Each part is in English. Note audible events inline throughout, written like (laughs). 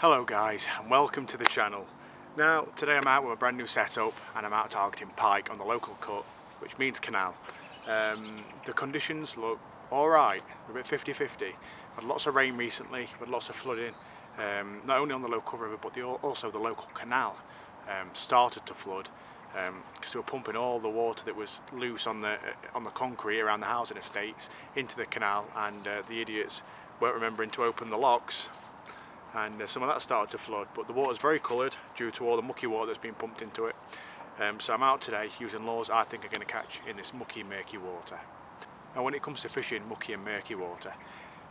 Hello guys and welcome to the channel. Now today I'm out with a brand new setup and I'm out targeting pike on the local cut which means canal. Um, the conditions look alright, a bit 50-50. Had lots of rain recently, had lots of flooding, um, not only on the local river but the, also the local canal um, started to flood because um, they were pumping all the water that was loose on the uh, on the concrete around the housing estates into the canal and uh, the idiots weren't remembering to open the locks and uh, some of that started to flood but the water is very coloured due to all the mucky water that's been pumped into it. Um, so I'm out today using lures I think are going to catch in this mucky murky water. Now when it comes to fishing mucky and murky water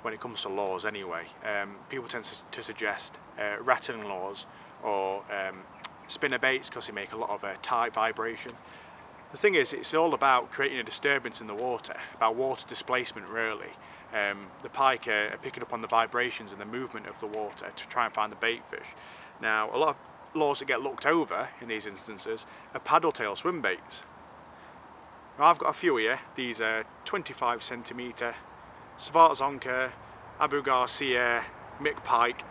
when it comes to lures anyway um, people tend to, suggest uh, rattling lures or um, spinner baits because they make a lot of uh, tight vibration the thing is it's all about creating a disturbance in the water about water displacement really um, the pike are, are, picking up on the vibrations and the movement of the water to try and find the bait fish. Now, a lot of lures that get looked over in these instances are paddle tail swim baits. Now, I've got a few here. These are 25 centimetre Svartzonker, Abu Garcia, McPike.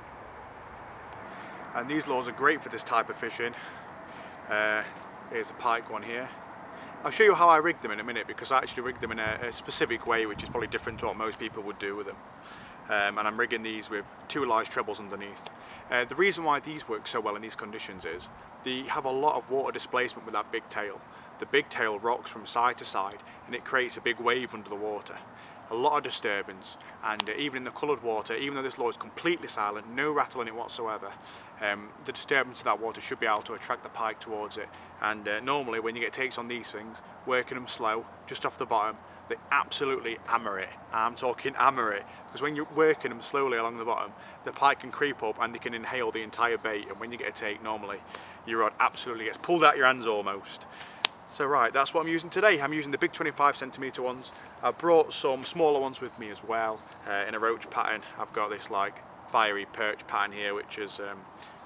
And these lures are great for this type of fishing. Uh, here's a pike one here. I'll show you how I rig them in a minute because I actually rig them in a, a specific way which is probably different to what most people would do with them. Um, and I'm rigging these with two large trebles underneath. Uh, the reason why these work so well in these conditions is they have a lot of water displacement with that big tail. The big tail rocks from side to side and it creates a big wave under the water. A lot of disturbance and uh, even in the coloured water, even though this lure is completely silent, no rattle in it whatsoever, um, the disturbance of that water should be able to attract the pike towards it. And uh, normally when you get takes on these things working them slow just off the bottom they absolutely hammer it. I'm talking hammer it because when you're working them slowly along the bottom the pike can creep up and they can inhale the entire bait and when you get a take normally your rod absolutely gets pulled out your hands almost so right, that's what I'm using today. I'm using the big 25 centimeter ones. I brought some smaller ones with me as well uh, in a roach pattern. I've got this like fiery perch pattern here which is um,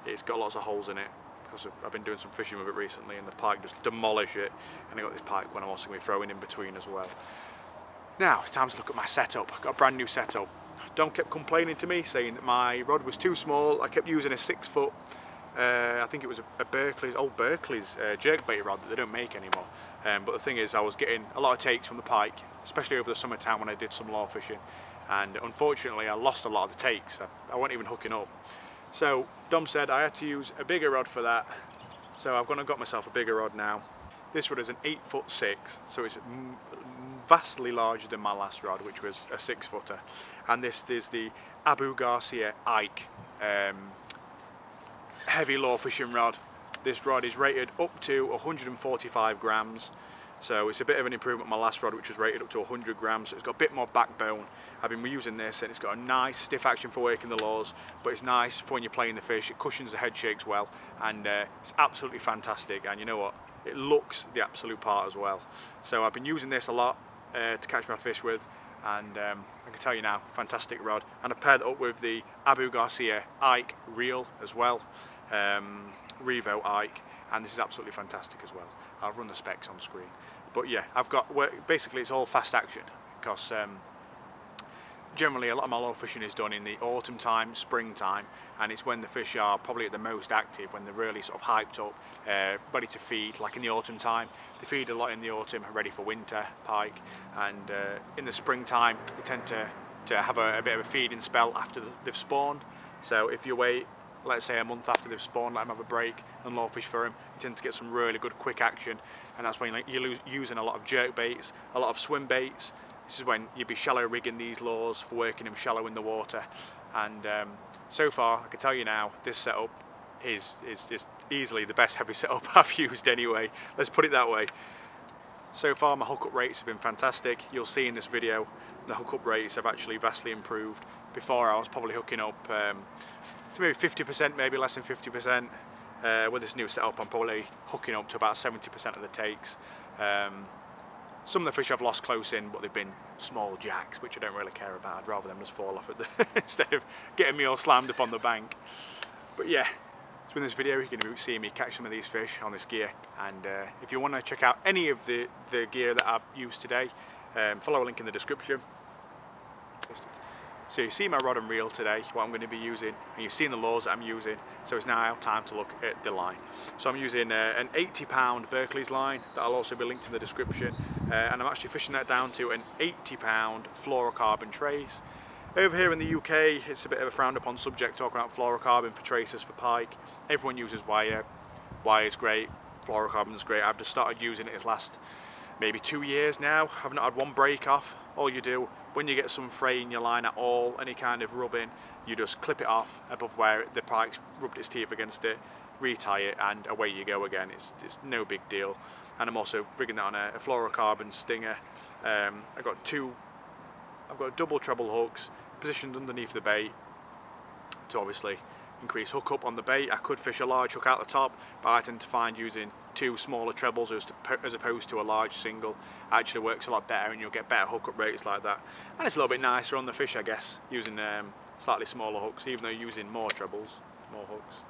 it's got lots of holes in it because I've been doing some fishing with it recently and the pike just demolish it and I got this pike when I'm also going to be throwing in between as well. Now it's time to look at my setup. I've got a brand new setup. Dom kept complaining to me saying that my rod was too small. I kept using a six foot, uh, I think it was a, a Berkley's, old Berkley's uh, jerkbait rod that they don't make anymore. Um, but the thing is I was getting a lot of takes from the pike, especially over the summertime when I did some lure fishing and unfortunately I lost a lot of the takes. I, I wasn't even hooking up. So Dom said I had to use a bigger rod for that. So I've gone and got myself a bigger rod now. This rod is an eight foot six, so it's vastly larger than my last rod, which was a six footer. And this is the Abu Garcia Ike um, heavy lure fishing rod. This rod is rated up to 145 grams so it's a bit of an improvement on my last rod which was rated up to 100 grams, so it's got a bit more backbone. I've been using this and it's got a nice stiff action for working the lures, but it's nice for when you're playing the fish, it cushions the head shakes well, and uh, it's absolutely fantastic, and you know what, it looks the absolute part as well. So I've been using this a lot uh, to catch my fish with, and um, I can tell you now, fantastic rod. And I paired it up with the Abu Garcia Ike reel as well, um, Revo Ike, and this is absolutely fantastic as well. I'll run the specs on screen. But yeah, I've got, basically it's all fast action because um, generally a lot of my fishing is done in the autumn time, spring time, and it's when the fish are probably at the most active, when they're really sort of hyped up, uh, ready to feed, like in the autumn time. They feed a lot in the autumn, ready for winter pike, and uh, in the springtime they tend to, to have a, a bit of a feeding spell after they've spawned. So if you wait let's say a month after they've spawned, let them have a break and lure fish for them, you tend to get some really good quick action and that's when you're using a lot of jerk baits, a lot of swim baits. This is when you'd be shallow rigging these lures for working them shallow in the water and um, so far I can tell you now this setup is, is, is easily the best heavy (laughs) setup I've used anyway, let's put it that way. So far my hookup rates have been fantastic. You'll see in this video the hookup rates have actually vastly improved. Before I was probably hooking up um, to maybe 50%, maybe less than 50%. Uh, with this new setup I'm probably hooking up to about 70% of the takes. Um, some of the fish I've lost close in, but they've been small jacks, which I don't really care about. I'd rather them just fall off the (laughs) instead of getting me all slammed up on the bank. But yeah, so in this video you're going to be seeing me catch some of these fish on this gear. And uh, if you want to check out any of the, the gear that I've used today, um, follow a link in the description. So you see my rod and reel today, what I'm going to be using, and you've seen the lures that I'm using, so it's now time to look at the line. So I'm using uh, an 80 pound Berkley's line, that I'll also be linked in the description, uh, and I'm actually fishing that down to an 80 pound fluorocarbon trace. Over here in the UK, it's a bit of a frowned upon subject talking about fluorocarbon for traces for pike. Everyone uses wire, wire is great, fluorocarbon is great. I've just started using it as last maybe two years now. I've not had one break off. All you do when you get some fray in your line at all, any kind of rubbing, you just clip it off above where the pike's rubbed its teeth against it, retie it and away you go again. It's, it's no big deal. And I'm also rigging that on a, a fluorocarbon stinger. Um, I've got two, I've got double treble hooks positioned underneath the bait to obviously increase hook up on the bait. I could fish a large hook out the top, but I tend to find using two smaller trebles as, to, as opposed to a large single actually works a lot better and you'll get better hookup rates like that. And it's a little bit nicer on the fish, I guess, using um, slightly smaller hooks, even though using more trebles, more hooks.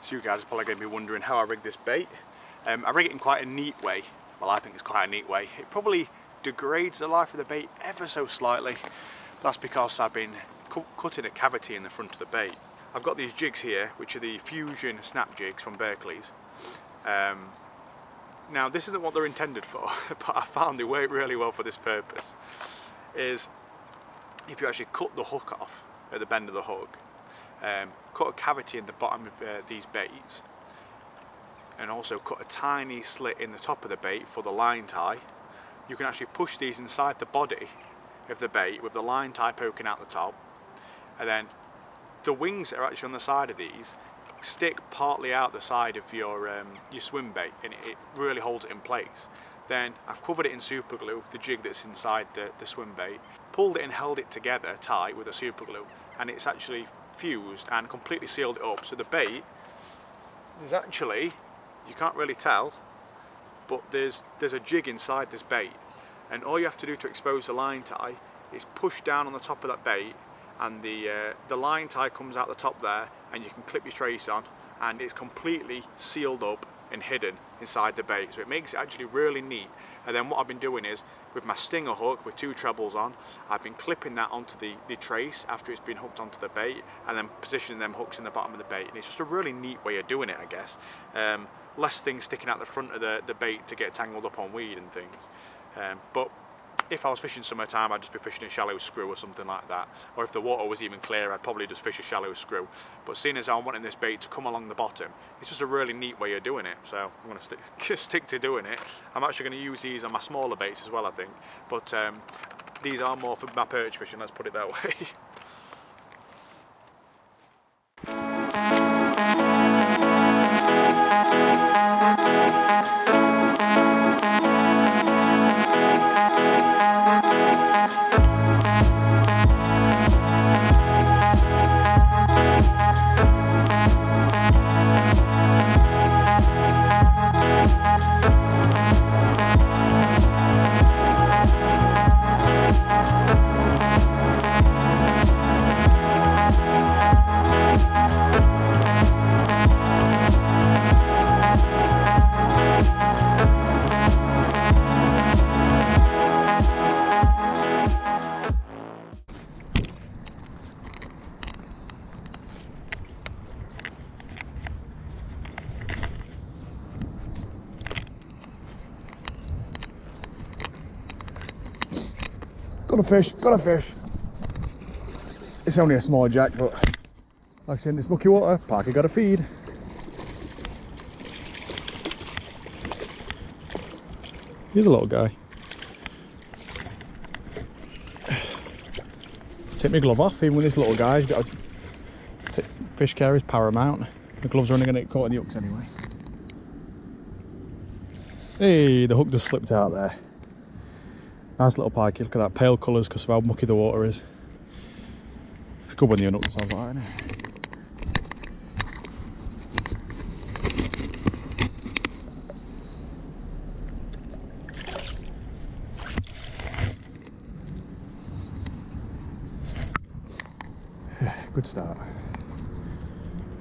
So you guys are probably going to be wondering how I rig this bait. Um, I rig it in quite a neat way. Well, I think it's quite a neat way. It probably degrades the life of the bait ever so slightly. That's because I've been cu cutting a cavity in the front of the bait. I've got these jigs here, which are the Fusion snap jigs from Berkley's. Um, now this isn't what they're intended for, (laughs) but I found they work really well for this purpose. Is if you actually cut the hook off at the bend of the hook, um, cut a cavity in the bottom of uh, these baits, and also cut a tiny slit in the top of the bait for the line tie, you can actually push these inside the body of the bait with the line tie poking out the top, and then the wings that are actually on the side of these stick partly out the side of your um, your swim bait and it, really holds it in place. Then I've covered it in super glue, the jig that's inside the, the swim bait, pulled it and held it together tight with a super glue and it's actually fused and completely sealed it up. So the bait, there's actually, you can't really tell, but there's, there's a jig inside this bait and all you have to do to expose the line tie is push down on the top of that bait and the, uh, the line tie comes out the top there and you can clip your trace on and it's completely sealed up and hidden inside the bait. So it makes it actually really neat. And then what I've been doing is with my stinger hook with two trebles on I've been clipping that onto the, the trace after it's been hooked onto the bait and then positioning them hooks in the bottom of the bait. And it's just a really neat way of doing it I guess. Um, less things sticking out the front of the, the bait to get tangled up on weed and things. Um, but if I was fishing summertime, I'd just be fishing a shallow screw or something like that. Or if the water was even clear, I'd probably just fish a shallow screw. But seeing as I'm wanting this bait to come along the bottom, it's just a really neat way of doing it. So I'm going to stick, stick to doing it. I'm actually going to use these on my smaller baits as well, I think. But um, these are more for my perch fishing, let's put it that (laughs) way. Got a fish, got a fish. It's only a small jack, but like I said, in this mucky water, Parker got a feed. Here's a little guy. Take my glove off, even with this little guy, he's got fish care is paramount. The gloves are only going to get caught in the hooks anyway. Hey, the hook just slipped out there. Nice little pikey, look at that pale colours because of how mucky the water is. It's good when the unhook sounds like that, isn't it? (sighs) Good start.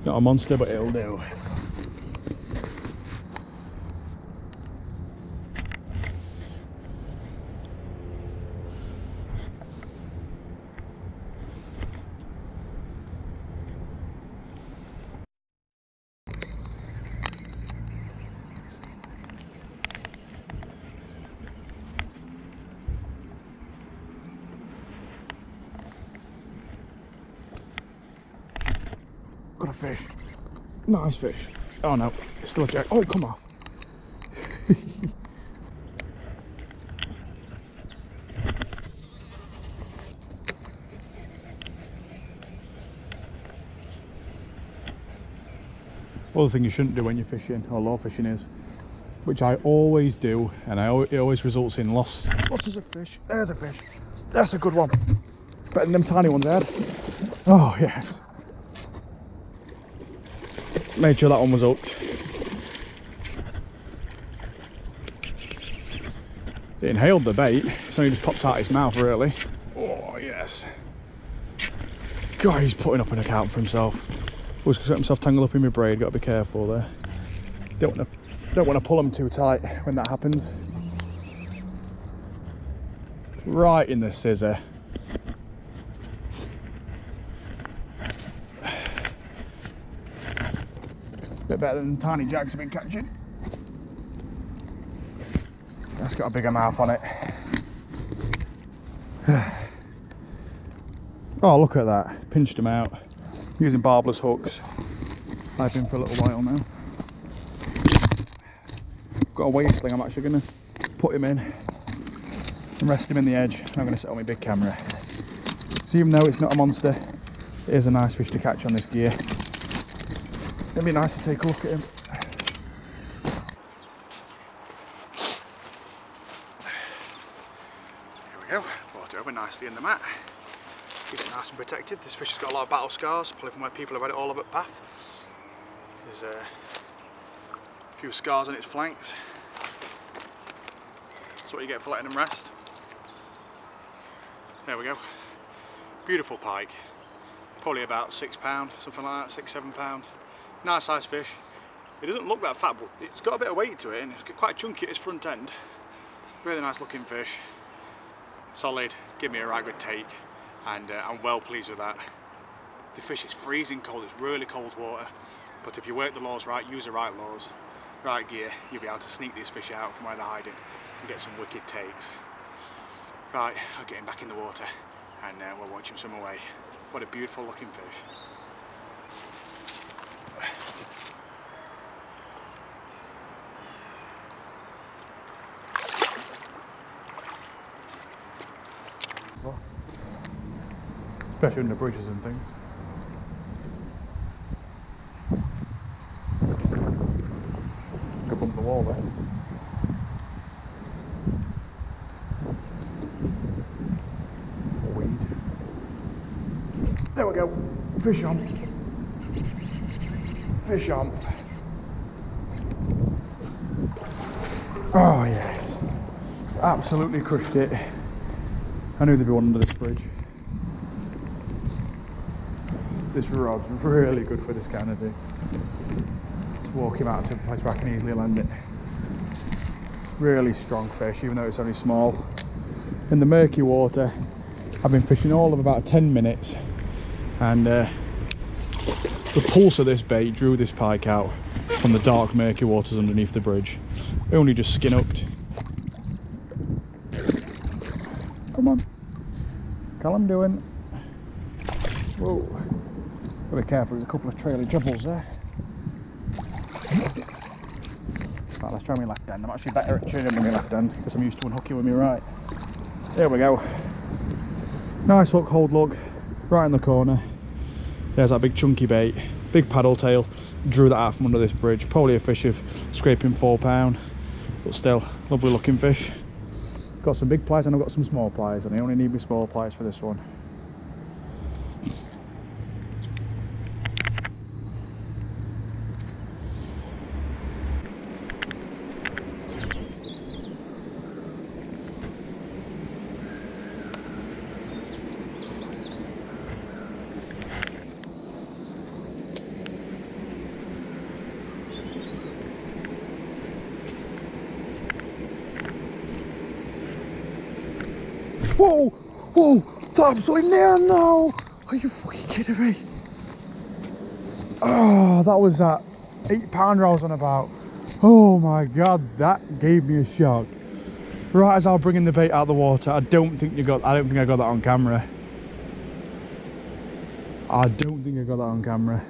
Not a monster, but it'll do. Got a fish. Nice fish. Oh no, it's still a jack. Oh, come off. (laughs) Other thing you shouldn't do when you're fishing, or low fishing is, which I always do, and I, it always results in loss. Losses of fish. There's a fish. That's a good one. Better than them tiny ones had. Oh, yes. Made sure that one was hooked. It inhaled the bait, so he just popped out his mouth, really. Oh, yes. God, he's putting up an account for himself. Always got himself tangled up in my braid. Got to be careful there. Don't want to don't want to pull him too tight when that happens. Right in the scissor. Bit better than tiny jacks have been catching. That's got a bigger mouth on it. (sighs) oh, look at that. Pinched him out using barbless hooks. I've been for a little while now. Got a weight sling I'm actually going to put him in and rest him in the edge. I'm going to set on my big camera. So even though it's not a monster, it is a nice fish to catch on this gear. It'd be nice to take a look at him. Here we go, water over nicely in the mat keep it nice and protected. This fish has got a lot of battle scars, probably from where people have had it all over the path. There's uh, a few scars on its flanks. That's what you get for letting them rest. There we go. Beautiful pike. Probably about six pound, something like that, six, seven pound. Nice size fish. It doesn't look that fat, but it's got a bit of weight to it and it's quite chunky at its front end. Really nice looking fish. Solid, give me a right good take and uh, I'm well pleased with that. The fish is freezing cold, it's really cold water, but if you work the lures right, use the right lures, right gear, you'll be able to sneak these fish out from where they're hiding and get some wicked takes. Right, I'll get him back in the water and uh, we'll watch him swim away. What a beautiful looking fish. Especially under bridges and things. Could bump the wall there. Weed. There we go. Fish on. Fish on. Oh yes. Absolutely crushed it. I knew there'd be one under this bridge this rod's really good for this kind of thing. Just walk him out to a place where I can easily land it. Really strong fish, even though it's only small. In the murky water, I've been fishing all of about 10 minutes and uh, the pulse of this bait drew this pike out from the dark murky waters underneath the bridge. Only just skin hooked. Come on. Callum doing. Whoa. Gotta be careful, there's a couple of trailing trebles there. Right, let's try my left hand. I'm actually better at training with my left hand because I'm used to unhooking with my right. There we go. Nice hook hold lug, right in the corner. There's that big chunky bait, big paddle tail. Drew that out from under this bridge. Probably a fish of scraping four pound, but still, lovely looking fish. Got some big pliers and I've got some small pliers and I only need my small pliers for this one. Whoa! Whoa! It's absolutely near now! Are you fucking kidding me? Oh, that was that eight pounder I was on about. Oh my god, that gave me a shock. Right as I'm bringing the bait out of the water, I don't think you got. I don't think I got that on camera. I don't think I got that on camera.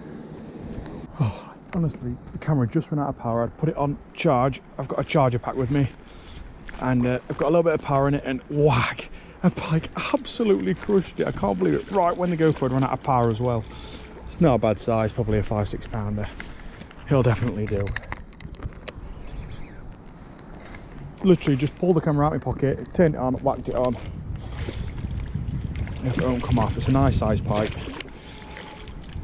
Oh, honestly, the camera just ran out of power. I'd put it on charge. I've got a charger pack with me and uh, I've got a little bit of power in it and whack, a pike absolutely crushed it. I can't believe it. Right when the GoPro had run out of power as well. It's not a bad size, probably a five, six pounder. He'll definitely do. Literally just pulled the camera out of my pocket, turned it on, whacked it on. If it won't come off, it's a nice size pike.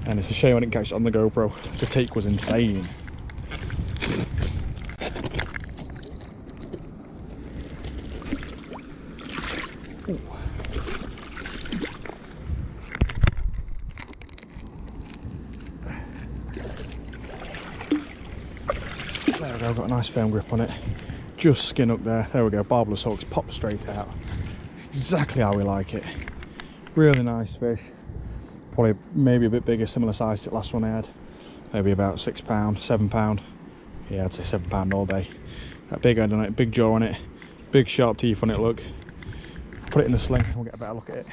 And it's a shame I didn't catch it on the GoPro. The take was insane. Go, got a nice firm grip on it. Just skin up there. There we go, barbless hooks, pop straight out. Exactly how we like it. Really nice fish. Probably maybe a bit bigger, similar size to the last one I had. Maybe about six pound, seven pound. Yeah, I'd say seven pound all day. That big head on it, big jaw on it, big sharp teeth on it, look. Put it in the sling and we'll get a better look at it.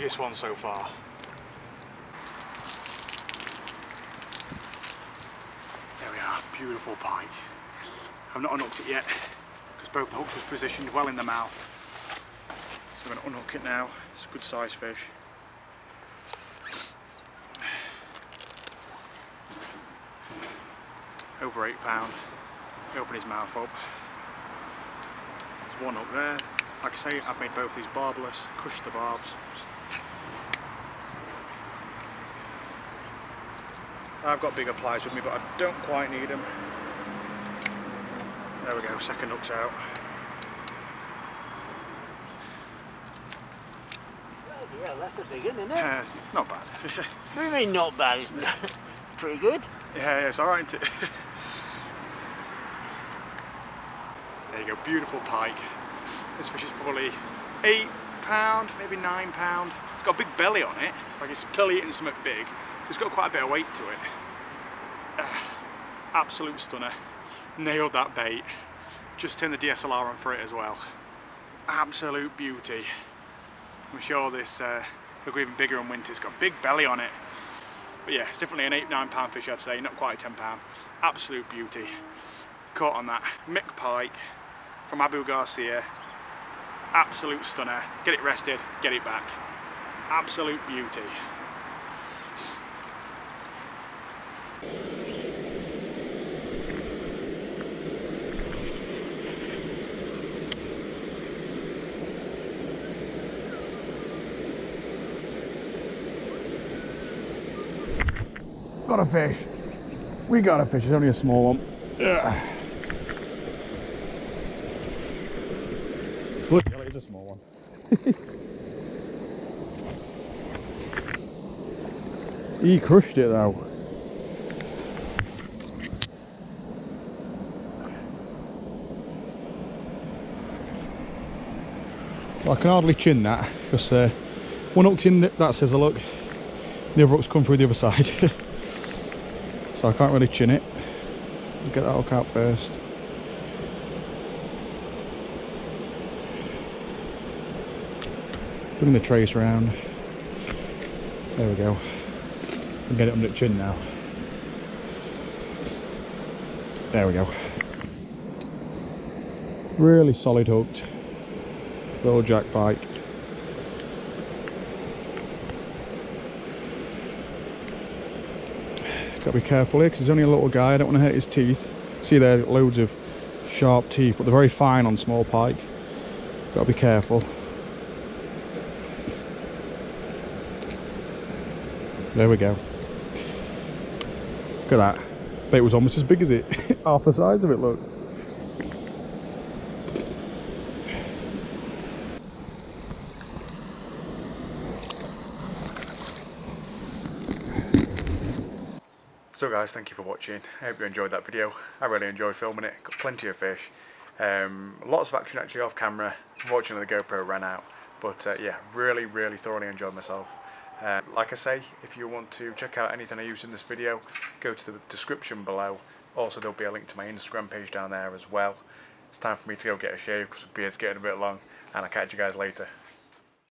Biggest one so far. There we are, beautiful pike. I've not unhooked it yet because both the hooks was positioned well in the mouth. So I'm going to unhook it now. It's a good size fish. Over eight pound. Open his mouth up. There's one up there. Like I say, I've made both these barbless, crushed the barbs. I've got bigger pliers with me, but I don't quite need them. There we go, second hook's out. Yeah, that's a big one, isn't it? Yeah, it's not bad. (laughs) What do you mean not bad? It's (laughs) pretty good. yeah, yeah, it's alright, isn't it? (laughs) there you go, beautiful pike. This fish is probably eight pound, maybe nine pound. It's got a big belly on it, like it's clearly eating something big, it's got quite a bit of weight to it. Ah, absolute stunner. Nailed that bait. Just turned the DSLR on for it as well. Absolute beauty. I'm sure this uh, will go even bigger in winter. It's got a big belly on it. But yeah, it's definitely an eight, nine pound fish I'd say, not quite a 10 pound. Absolute beauty. Caught on that McPike from Abu Garcia. Absolute stunner. Get it rested, get it back. Absolute beauty. Got a fish. We got a fish. It's only a small one. Ugh. Bloody hell, it is a small one. (laughs) he crushed it though. Well, I can hardly chin that because uh, one hook's in th that says a look, the other hook's come through the other side. (laughs) So I can't really chin it. Get that hook out first. Bring the trace round. There we go. And get it under the chin now. There we go. Really solid hooked. Little jack bite. Got to be careful here because he's only a little guy. I don't want to hurt his teeth. See there, loads of sharp teeth, but they're very fine on small pike. Got to be careful. There we go. Look at that. Bet it was almost as big as it. (laughs) Half the size of it, look. So guys, thank you for watching. I hope you enjoyed that video. I really enjoyed filming it. Got plenty of fish. Um, lots of action actually off camera. Unfortunately the GoPro ran out. But uh, yeah, really, really thoroughly enjoyed myself. Um, like I say, if you want to check out anything I used in this video, go to the description below. Also, there'll be a link to my Instagram page down there as well. It's time for me to go get a shave because the beard's getting a bit long, and I'll catch you guys later.